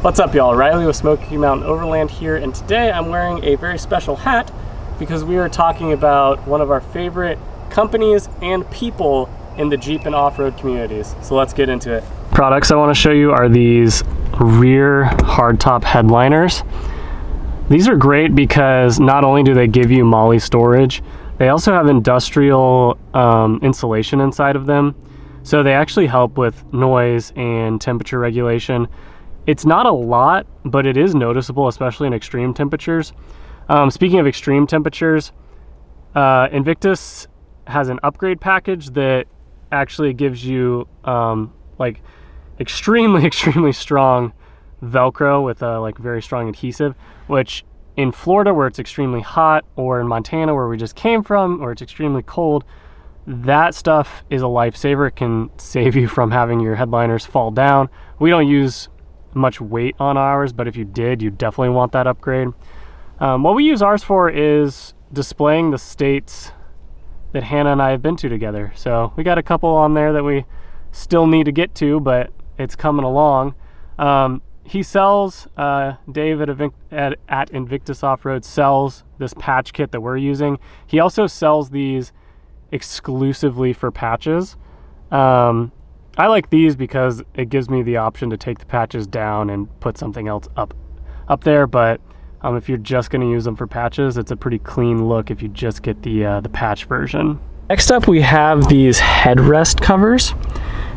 What's up y'all, Riley with Smoky Mountain Overland here and today I'm wearing a very special hat because we are talking about one of our favorite companies and people in the Jeep and off-road communities. So let's get into it. Products I want to show you are these rear hardtop headliners. These are great because not only do they give you MOLLE storage, they also have industrial um, insulation inside of them. So they actually help with noise and temperature regulation. It's not a lot, but it is noticeable, especially in extreme temperatures. Um, speaking of extreme temperatures, uh, Invictus has an upgrade package that actually gives you um, like extremely, extremely strong Velcro with a like very strong adhesive, which in Florida where it's extremely hot or in Montana where we just came from or it's extremely cold, that stuff is a lifesaver. It can save you from having your headliners fall down. We don't use much weight on ours, but if you did, you definitely want that upgrade. Um, what we use ours for is displaying the states that Hanna and I have been to together. So we got a couple on there that we still need to get to, but it's coming along. Um, he sells, uh, at, at Invictus Off-Road sells this patch kit that we're using. He also sells these exclusively for patches. Um, I like these because it gives me the option to take the patches down and put something else up up there, but um, if you're just going to use them for patches, it's a pretty clean look if you just get the, uh, the patch version. Next up, we have these headrest covers.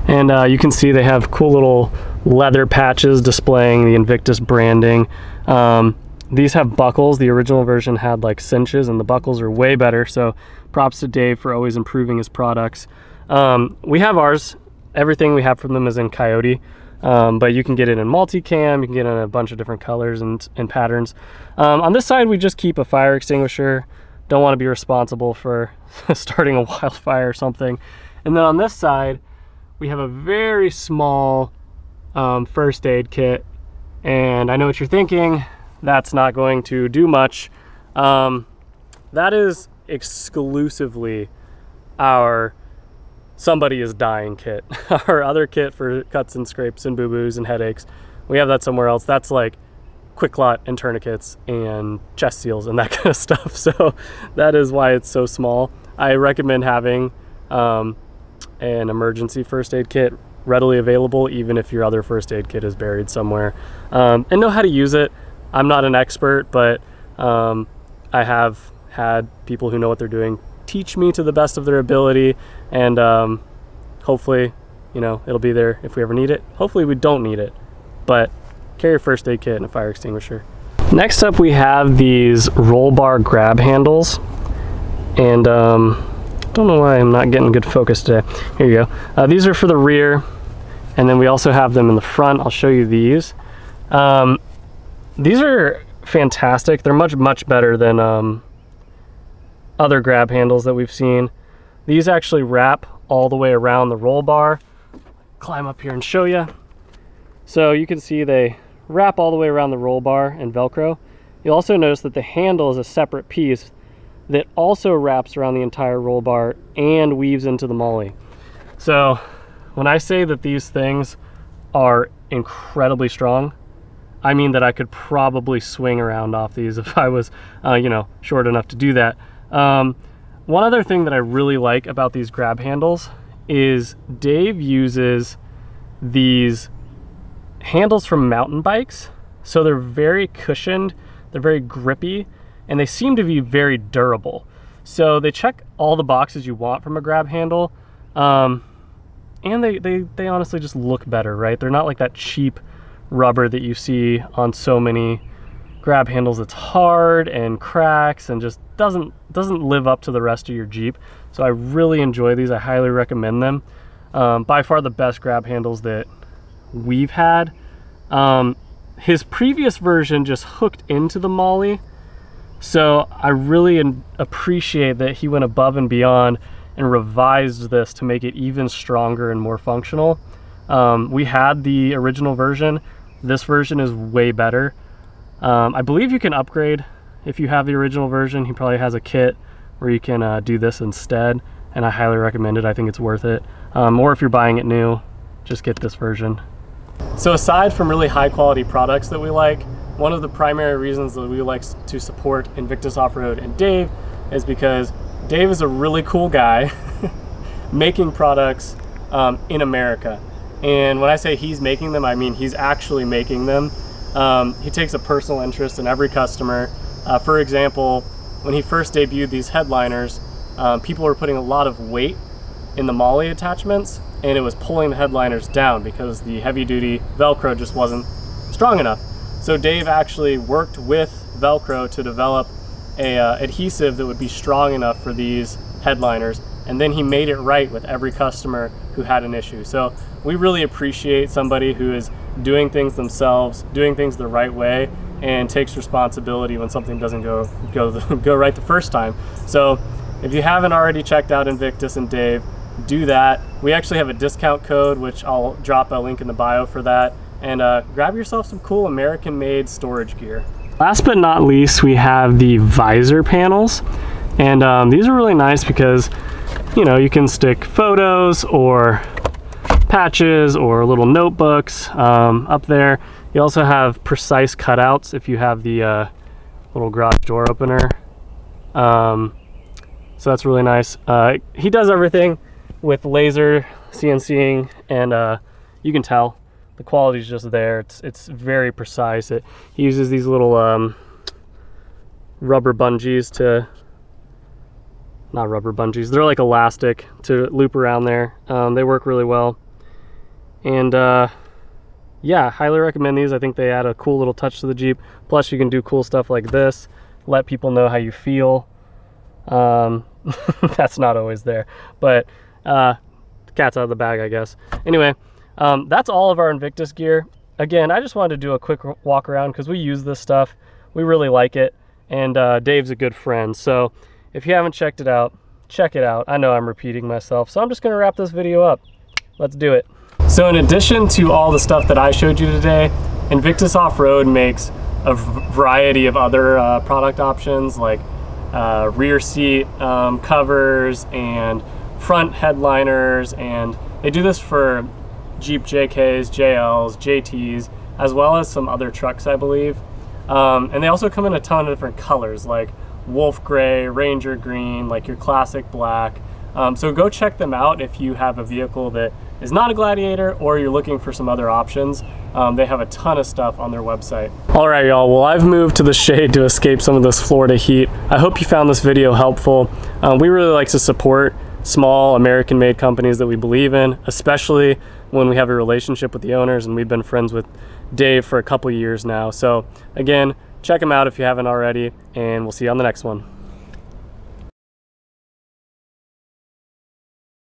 And uh, you can see they have cool little leather patches displaying the Invictus branding. Um, these have buckles. The original version had like cinches and the buckles are way better. So props to Dave for always improving his products. Um, we have ours. Everything we have from them is in Coyote. Um, but you can get it in multicam, you can get it in a bunch of different colors and, and patterns. Um, on this side, we just keep a fire extinguisher. Don't want to be responsible for starting a wildfire or something. And then on this side, we have a very small um, first aid kit. And I know what you're thinking, that's not going to do much. Um, that is exclusively our somebody is dying kit. Our other kit for cuts and scrapes and boo-boos and headaches, we have that somewhere else. That's like QuikClot and tourniquets and chest seals and that kind of stuff. So that is why it's so small. I recommend having um, an emergency first aid kit readily available, even if your other first aid kit is buried somewhere. Um, and know how to use it. I'm not an expert, but um, I have had people who know what they're doing teach me to the best of their ability and um, hopefully you know it'll be there if we ever need it. Hopefully we don't need it but carry a first aid kit and a fire extinguisher. Next up we have these roll bar grab handles and um, don't know why I'm not getting good focus today. Here you go. Uh, these are for the rear and then we also have them in the front. I'll show you these. Um, these are fantastic. They're much much better than um, other grab handles that we've seen. These actually wrap all the way around the roll bar. Climb up here and show you. So you can see they wrap all the way around the roll bar and Velcro. You'll also notice that the handle is a separate piece that also wraps around the entire roll bar and weaves into the MOLLE. So when I say that these things are incredibly strong, I mean that I could probably swing around off these if I was, uh, you know, short enough to do that. Um, one other thing that I really like about these grab handles is Dave uses these handles from mountain bikes. So they're very cushioned, they're very grippy, and they seem to be very durable. So they check all the boxes you want from a grab handle. Um, and they, they, they honestly just look better, right? They're not like that cheap rubber that you see on so many grab handles that's hard and cracks and just doesn't doesn't live up to the rest of your Jeep. So I really enjoy these. I highly recommend them. Um, by far the best grab handles that we've had. Um, his previous version just hooked into the MOLLE. So I really appreciate that he went above and beyond and revised this to make it even stronger and more functional. Um, we had the original version. This version is way better. Um, I believe you can upgrade if you have the original version. He probably has a kit where you can uh, do this instead, and I highly recommend it. I think it's worth it. Um, or if you're buying it new, just get this version. So aside from really high quality products that we like, one of the primary reasons that we like to support Invictus Off-Road and Dave is because Dave is a really cool guy making products um, in America. And when I say he's making them, I mean he's actually making them. Um, he takes a personal interest in every customer. Uh, for example, when he first debuted these headliners, um, people were putting a lot of weight in the MOLLE attachments and it was pulling the headliners down because the heavy duty Velcro just wasn't strong enough. So Dave actually worked with Velcro to develop a uh, adhesive that would be strong enough for these headliners and then he made it right with every customer who had an issue. So we really appreciate somebody who is doing things themselves, doing things the right way, and takes responsibility when something doesn't go go go right the first time. So if you haven't already checked out Invictus and Dave, do that. We actually have a discount code, which I'll drop a link in the bio for that. And uh, grab yourself some cool American-made storage gear. Last but not least, we have the visor panels. And um, these are really nice because, you know, you can stick photos or patches or little notebooks um, up there. You also have precise cutouts if you have the uh, little garage door opener. Um, so that's really nice. Uh, he does everything with laser CNCing and uh, you can tell the quality is just there. It's, it's very precise. It, he uses these little um, rubber bungees to, not rubber bungees, they're like elastic to loop around there. Um, they work really well. And uh, yeah, highly recommend these. I think they add a cool little touch to the Jeep. Plus you can do cool stuff like this, let people know how you feel. Um, that's not always there, but uh, cat's out of the bag, I guess. Anyway, um, that's all of our Invictus gear. Again, I just wanted to do a quick walk around because we use this stuff. We really like it. And uh, Dave's a good friend. So if you haven't checked it out, check it out. I know I'm repeating myself. So I'm just going to wrap this video up. Let's do it. So in addition to all the stuff that I showed you today, Invictus Off-Road makes a variety of other uh, product options like uh, rear seat um, covers and front headliners and they do this for Jeep JKs, JLs, JTs, as well as some other trucks, I believe. Um, and they also come in a ton of different colors like wolf gray, ranger green, like your classic black. Um, so go check them out if you have a vehicle that is not a Gladiator or you're looking for some other options. Um, they have a ton of stuff on their website. All right, y'all. Well, I've moved to the shade to escape some of this Florida heat. I hope you found this video helpful. Um, we really like to support small American-made companies that we believe in, especially when we have a relationship with the owners and we've been friends with Dave for a couple years now. So again, check them out if you haven't already and we'll see you on the next one.